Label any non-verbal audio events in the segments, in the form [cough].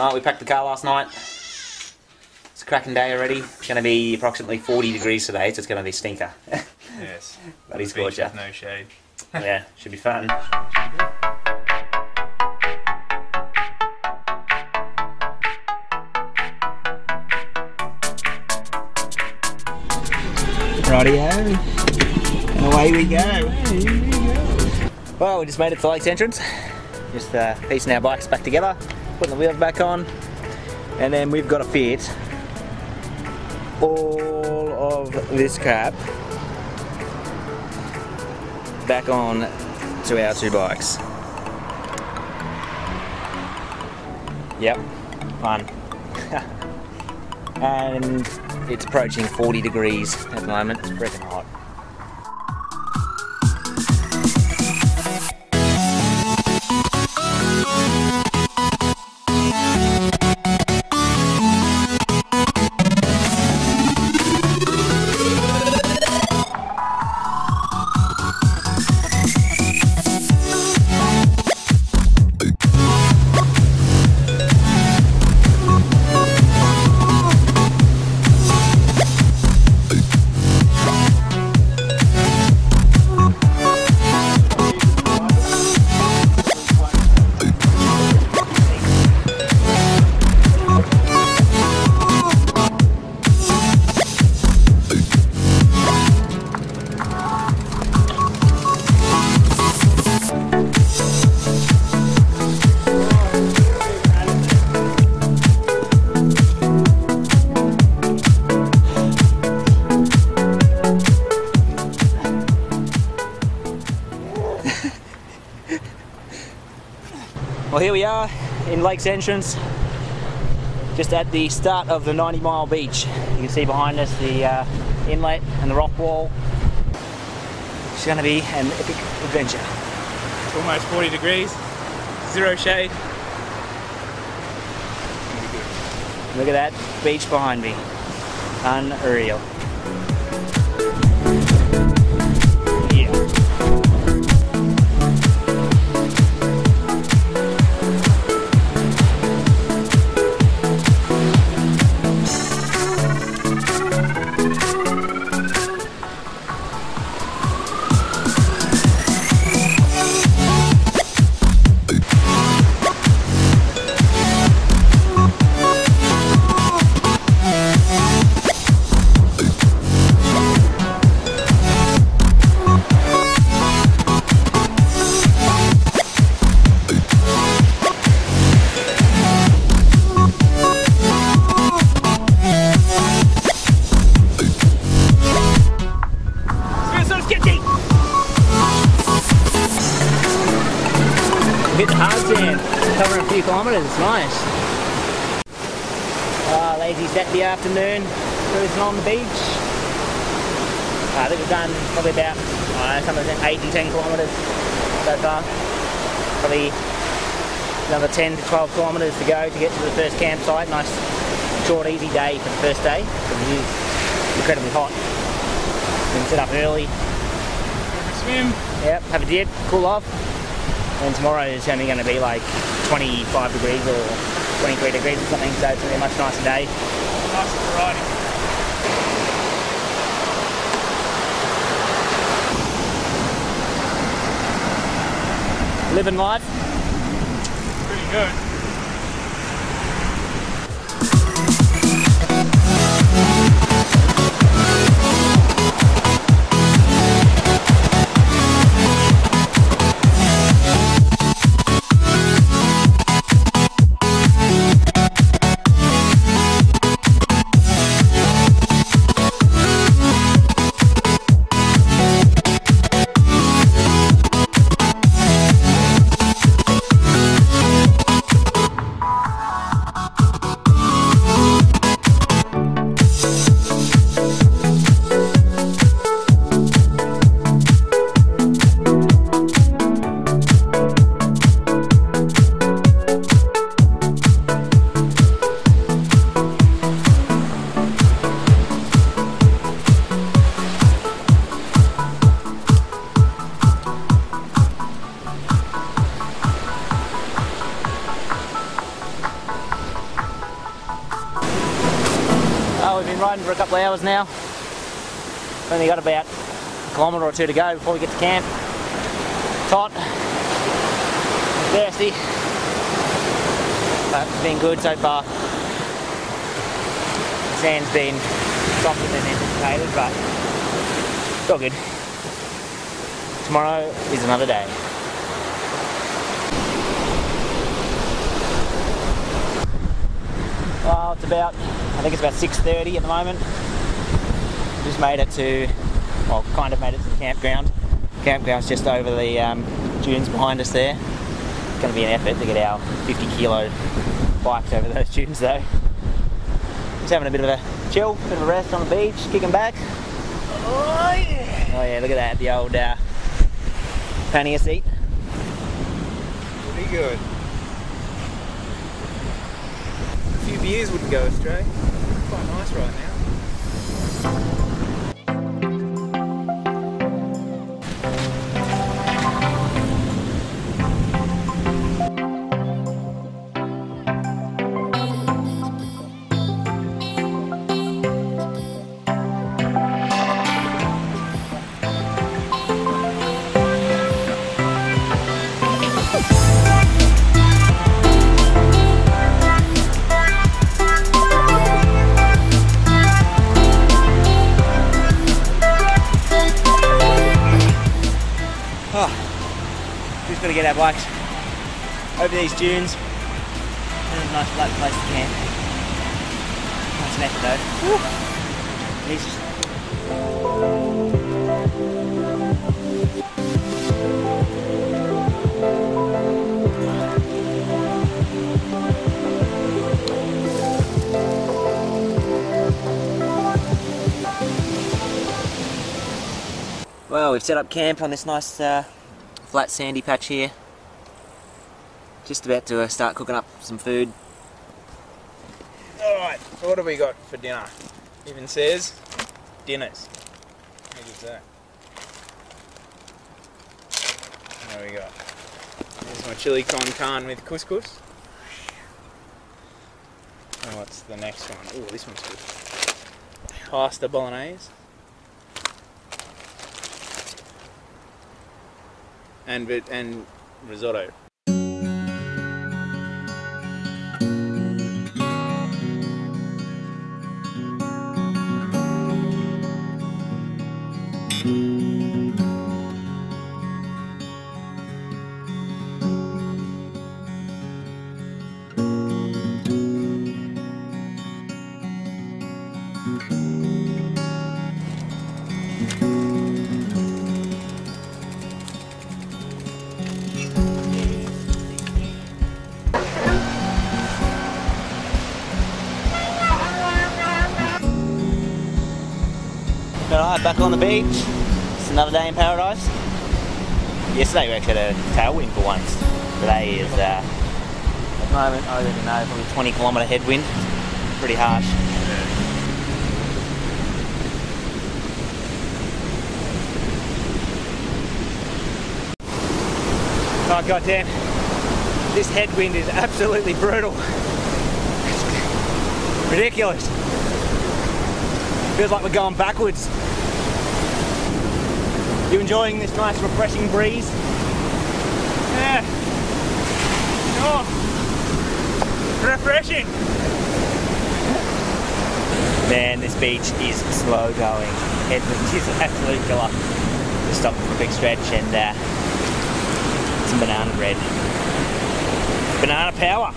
Alright, we packed the car last night. It's a cracking day already. It's going to be approximately 40 degrees today, so it's going to be stinker. [laughs] Yes. [laughs] That is Beach gorgeous. with No shade. [laughs] yeah, should be fun. Rightio. And away we go. Well, we just made it to Lakes Entrance. Just uh, piecing our bikes back together, putting the wheels back on, and then we've got to fit all of this crap back on to our two bikes. Yep, fun. [laughs] and it's approaching 40 degrees at the moment, it's freaking hot. In Lakes Entrance, just at the start of the 90 mile beach. You can see behind us the uh, inlet and the rock wall. It's going to be an epic adventure. It's almost 40 degrees. Zero shade. Look at that beach behind me. Unreal. Lazy Saturday afternoon, cruising on the beach. Ah, I think we've done probably about, don't something like 8 to 10 kilometres so far. Probably another 10 to 12 kilometres to go to get to the first campsite. Nice, short, easy day for the first day, because it is incredibly hot. Been set up early, Have a swim. Yep, have a dip, cool off. And tomorrow is only going to be like 25 degrees or 23 degrees or something, so it's going to be a much nicer day. Nice variety. Living life. Pretty good. Riding for a couple of hours now. Only got about a kilometre or two to go before we get to camp. Hot, thirsty, but it's been good so far. Sand's been softer than anticipated, but it's all good. Tomorrow is another day. Well, it's about, I think it's about 6.30 at the moment. Just made it to, well, kind of made it to the campground. Campground's just over the um, dunes behind us there. It's going to be an effort to get our 50 kilo bikes over those dunes though. Just having a bit of a chill, bit of a rest on the beach, kicking back. Oh yeah, oh, yeah look at that, the old uh, pannier seat. Pretty good. Few wouldn't go astray. Quite nice right now. Bikes over these dunes. There's a nice flat place to camp. Nice and effort though. Jesus. Well, we've set up camp on this nice uh, flat sandy patch here. Just about to uh, start cooking up some food. Alright, so what have we got for dinner? Even says dinners. Look at that. What we got? There's my chili con carne with couscous. And what's the next one? Oh, this one's good. Pasta bolognese. And, and risotto. Alright, back on the beach. It's another day in paradise. Yesterday we actually had a tailwind for once. Today is, uh, at the moment, I don't know, probably 20 kilometre headwind. Pretty harsh. Oh goddamn! This headwind is absolutely brutal. [laughs] Ridiculous. Feels like we're going backwards. You enjoying this nice refreshing breeze? Yeah. Oh, refreshing. Man, this beach is slow going. Headwind is an absolute killer. Just stopped for a big stretch and uh, some banana bread. Banana power.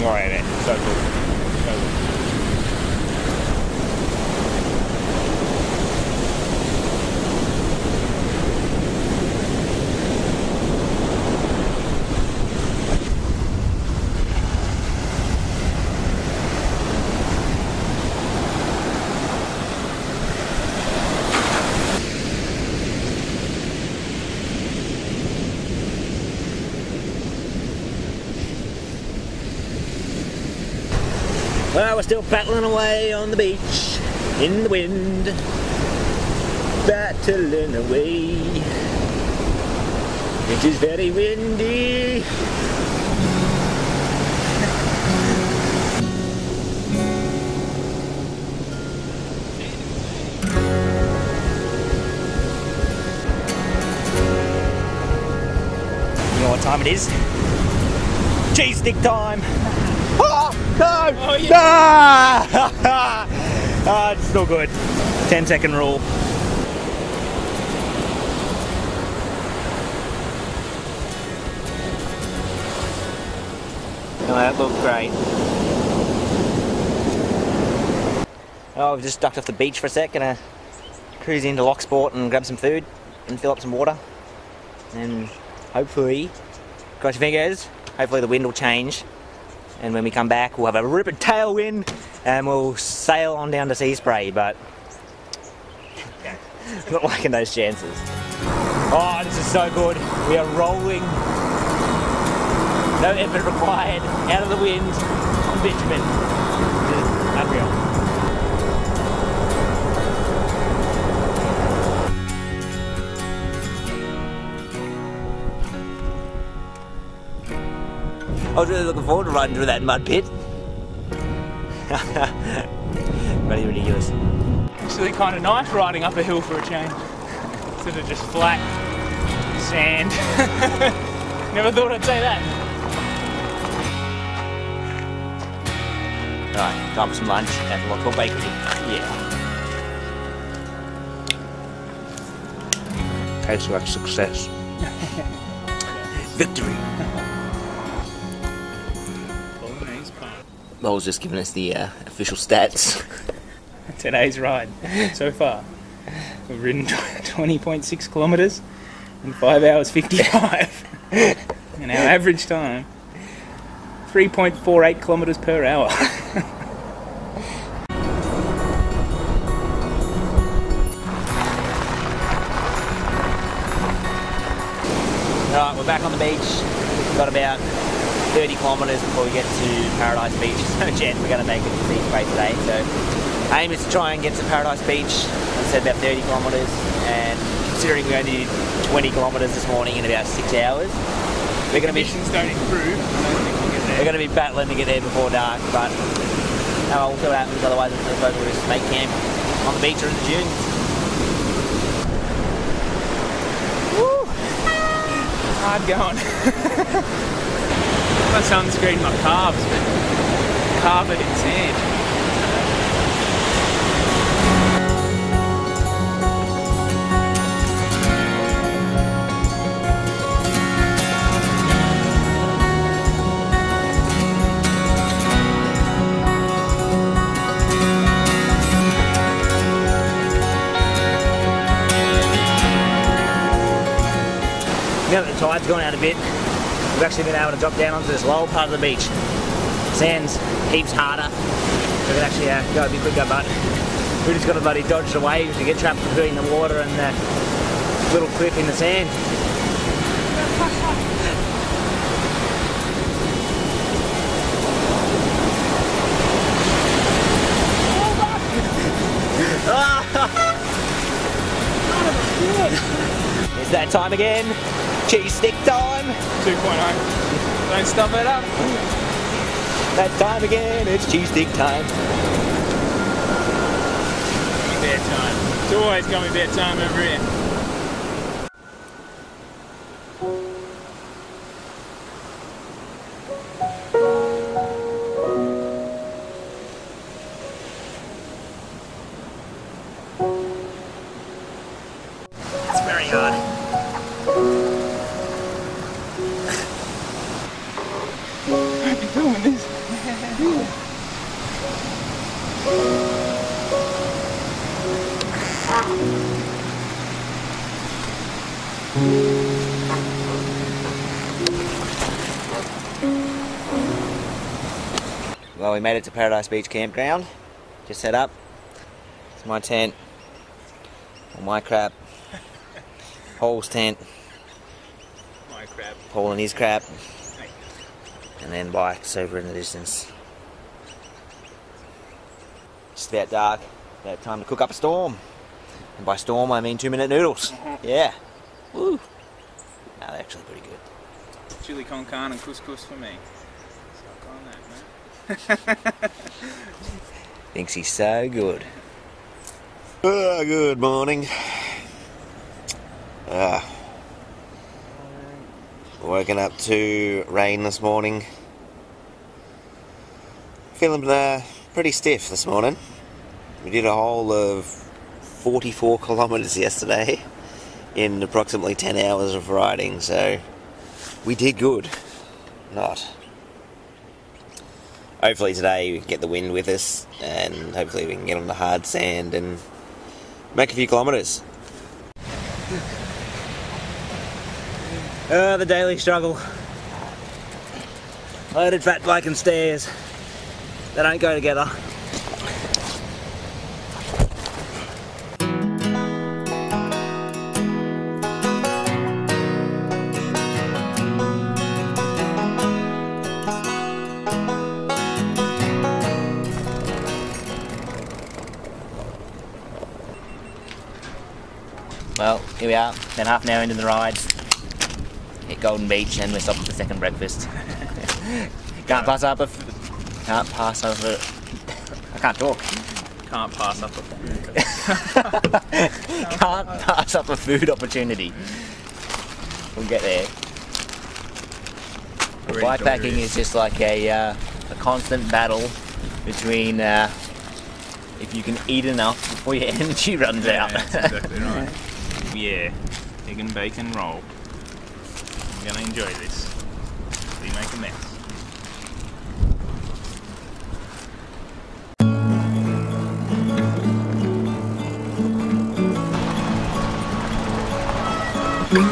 Alright, man. Eh, so cool. So cool. Well, we're still battling away on the beach in the wind, battling away. It is very windy. You know what time it is? Cheese stick time! Oh! Yeah. Ah! [laughs] Ah, it's still good. 10 second rule. Oh, that looked great. Oh, we've just ducked off the beach for a sec. Gonna cruise into Loch Sport and grab some food and fill up some water. And hopefully, cross your fingers, hopefully the wind will change. And when we come back, we'll have a ripping tailwind and we'll sail on down to Seaspray, but [laughs] not liking those chances. Oh, this is so good. We are rolling. No effort required. Out of the wind on bitumen. Unreal. I was really looking forward to riding through that mud pit. [laughs] really ridiculous. Actually, kind of nice riding up a hill for a change. Instead of just flat sand. [laughs] Never thought I'd say that. Right, time for some lunch at the local bakery. Yeah. Tastes like success. [laughs] Victory. Noel's just giving us the uh, official stats. [laughs] Today's ride so far. We've ridden [laughs] 20.6 kilometres in 5 hours 55. [laughs] and our average time 3.48 kilometres per hour. Alright, we're back on the beach. We've got about 30 kilometres before we get to Paradise Beach. [laughs] So Jen, we're going to make it to Seaspray today. So, aim is to try and get to Paradise Beach. I said, about 30 kilometres. And considering we only did 20 kilometres this morning in about six hours, we're going to be don't improve. Don't think we'll get we're going to be battling to get there before dark. But well, we'll see what happens. Otherwise, I suppose we'll just make camp on the beach or in the dunes. Woo! [laughs] Hard going. [laughs] my sunscreen, my calves, but covered in sand. Now that the tide's gone out a bit, we've actually been able to drop down onto this lower part of the beach. Sand's heaps harder. We can actually uh, go a bit quicker, but we just got to bloody dodge the waves to get trapped between the water and the little cliff in the sand. [laughs] It's that time again. Cheese stick time. 2.0. Don't stop it up. That time again. It's cheese stick time. Bad time. It's always gonna be bad time over here. Well, we made it to Paradise Beach Campground. Just set up. It's my tent. My crap. [laughs] Paul's tent. My crap. Paul and his crap. And then bikes over in the distance. Just about dark. About time to cook up a storm. And by storm, I mean two minute noodles. [laughs] Yeah. Woo. No, they're actually pretty good. Chili con carne and couscous for me. Suck on that, man. [laughs] Thinks he's so good. Uh, good morning. Uh, woken up to rain this morning. Feeling uh, pretty stiff this morning. We did a whole of 44 [laughs] kilometres yesterday in approximately 10 hours of riding, so we did good. Not. Hopefully today we get the wind with us and hopefully we can get on the hard sand and make a few kilometres. Uh, the daily struggle. Loaded fat bike and stairs. They don't go together. We are, then half an hour into the ride. Hit Golden Beach and we're stopping for second breakfast. [laughs] can't pass up a f- can't pass over I can't talk. Can't pass up a [laughs] can't pass up a food opportunity. We'll get there. Bikepacking is just like a, uh, a constant battle between uh, if you can eat enough before your [laughs] energy runs Yeah, out. that's exactly right. Yeah, egg and bacon roll. I'm gonna enjoy this. We make a mess.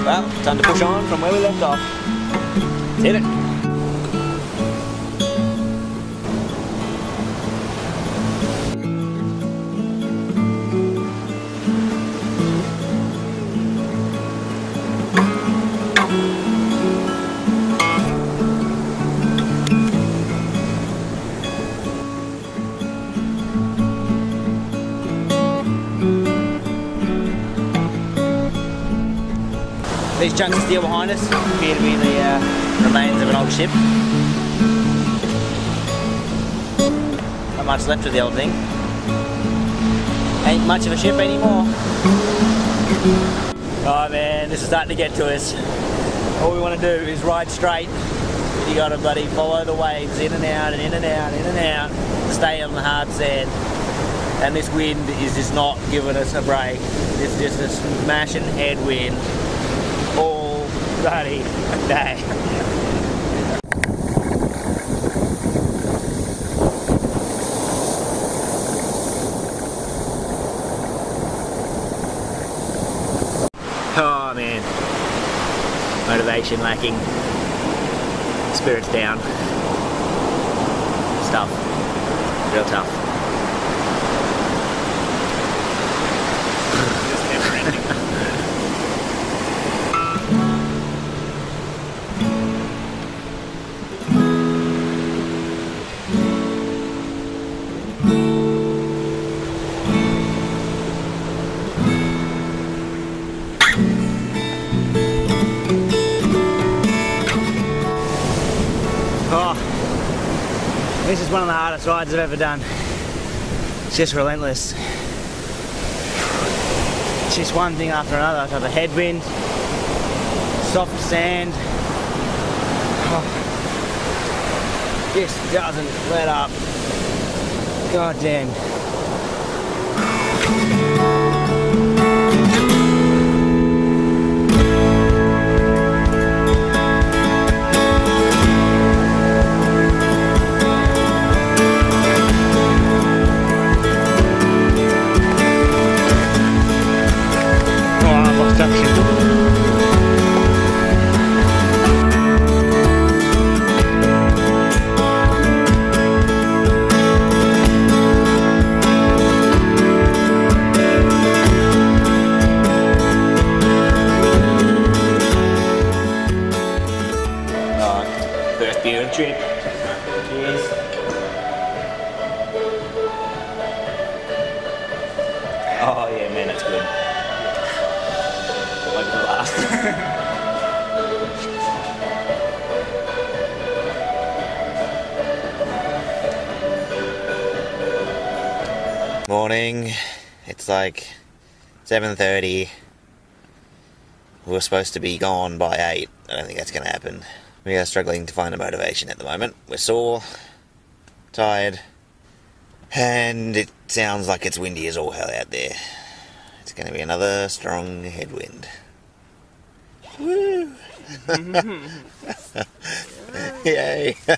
well, time to push on from where we left off. Hit it. These chunks of steel behind us appear to be the uh, remains of an old ship. Not much left of the old thing. Ain't much of a ship anymore. Oh man, this is starting to get to us. All we want to do is ride straight. You gotta buddy follow the waves in and out and in and out, and in and out stay on the hard sand. And this wind is just not giving us a break. It's just a smashing headwind bloody day. Oh man, motivation lacking, spirits down, stuff, real tough. Hardest rides I've ever done. It's just relentless. It's just one thing after another. I've had a headwind, soft sand. Oh, just doesn't let up. God damn. I've like 7:30. We are supposed to be gone by 8. I don't think that's going to happen. We are struggling to find a motivation at the moment. We're sore, tired, and it sounds like it's windy as all hell out there. It's going to be another strong headwind. Woo! [laughs] Yay! [laughs]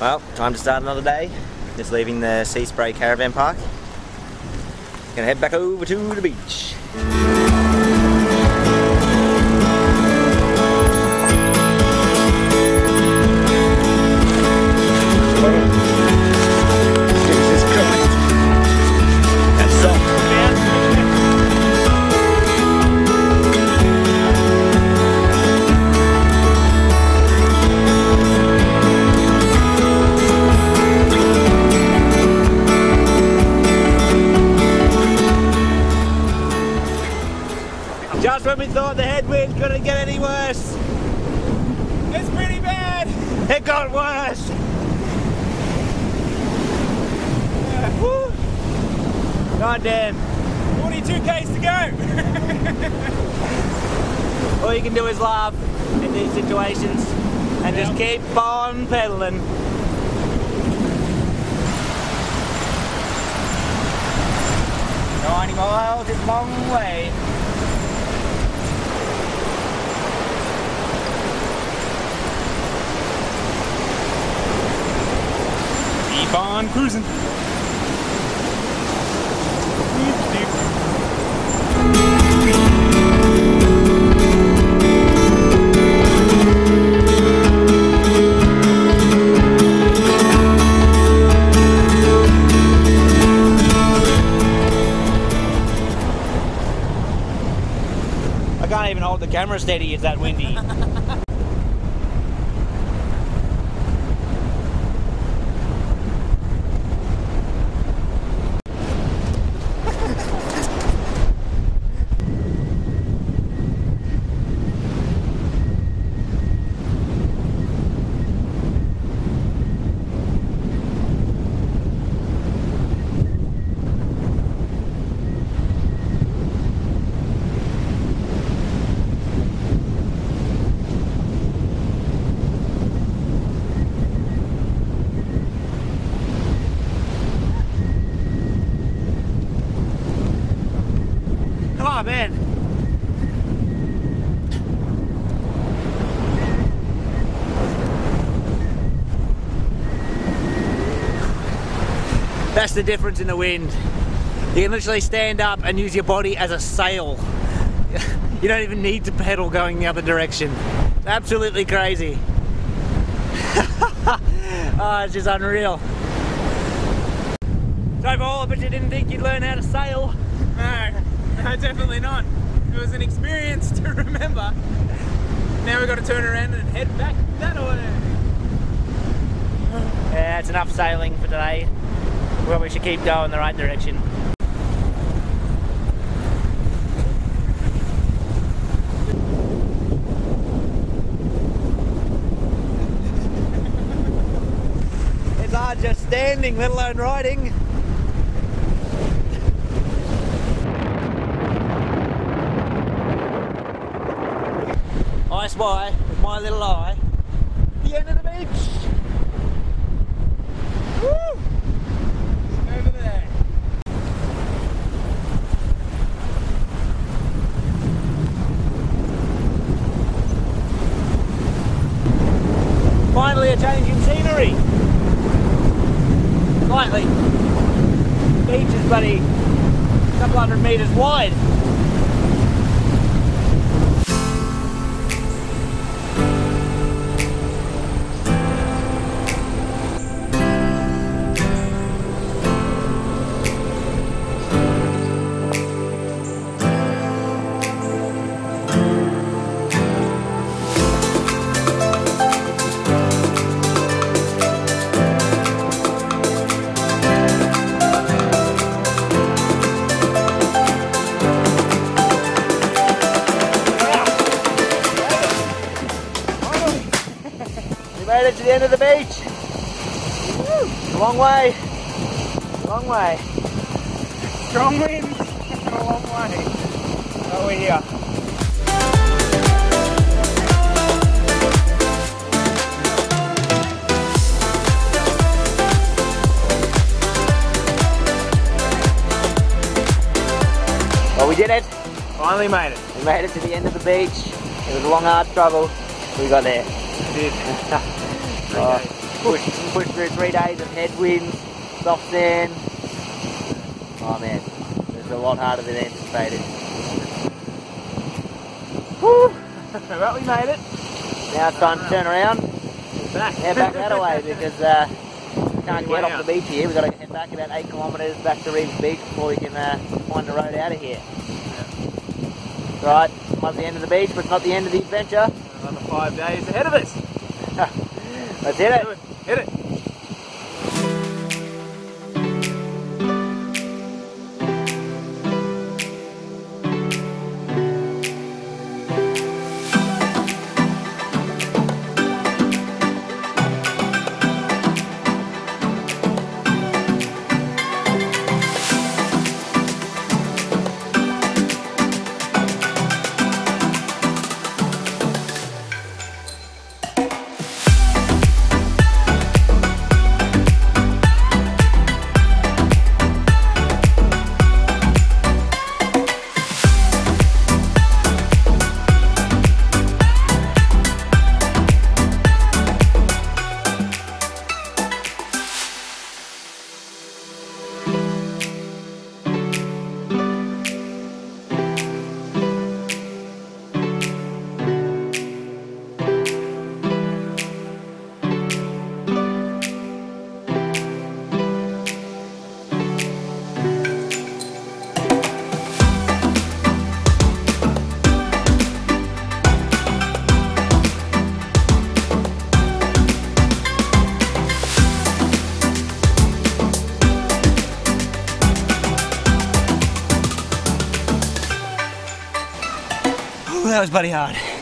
well, time to start another day. Just leaving the Seaspray Caravan Park. Gonna head back over to the beach. Got worse. Woo. God damn. 42 k's to go. [laughs] All you can do is laugh in these situations and just keep on pedaling. Ninety miles is a long way. Keep on cruising. I can't even hold the camera steady, it's that windy. Oh man. That's the difference in the wind. You can literally stand up and use your body as a sail. [laughs] You don't even need to pedal going the other direction. It's absolutely crazy. [laughs] oh, it's just unreal. So Paul, I bet you didn't think you'd learn how to sail. No, no, definitely not. It was an experience [laughs] to remember. Now we've got to turn around and head back that way. Yeah, it's enough sailing for today. Well, we should keep going the right direction. [laughs] It's hard just standing, let alone riding. I spy with my little eye the end of We to the end of the beach. Woo! Long way. Long way. Strong winds and a long way. Oh, we're here. Well, we did it. Finally made it. We made it to the end of the beach. It was a long, hard struggle. We got there. Did. [laughs] Oh, pushed, pushed through three days of headwinds, soft sand. Oh man, it's a lot harder than anticipated. Woo! well, [laughs] we made it. Now it's time to turn around, back. head back that way [laughs] because uh, we can't get off out. the beach here. We've got to head back about eight kilometres back to Reeves Beach before we can uh, find the road out of here. Right, might be the end of the beach, but it's not the end of the adventure. Another five days ahead of us. [laughs] Let's hit it. Hit it. That was bloody hard.